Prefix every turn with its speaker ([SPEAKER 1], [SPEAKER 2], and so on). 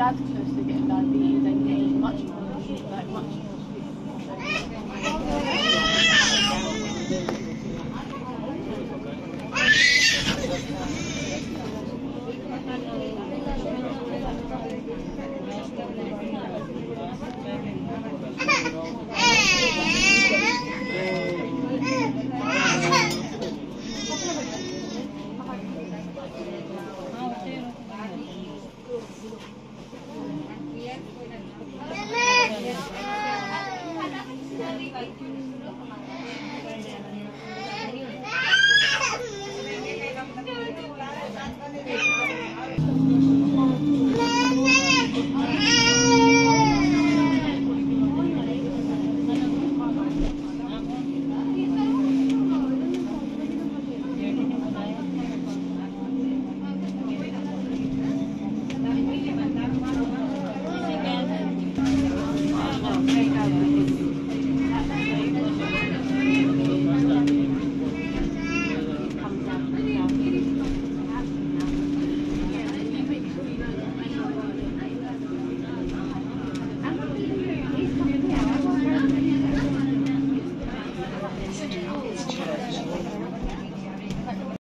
[SPEAKER 1] dad's close to getting diabetes and getting much more, like much more. Bye.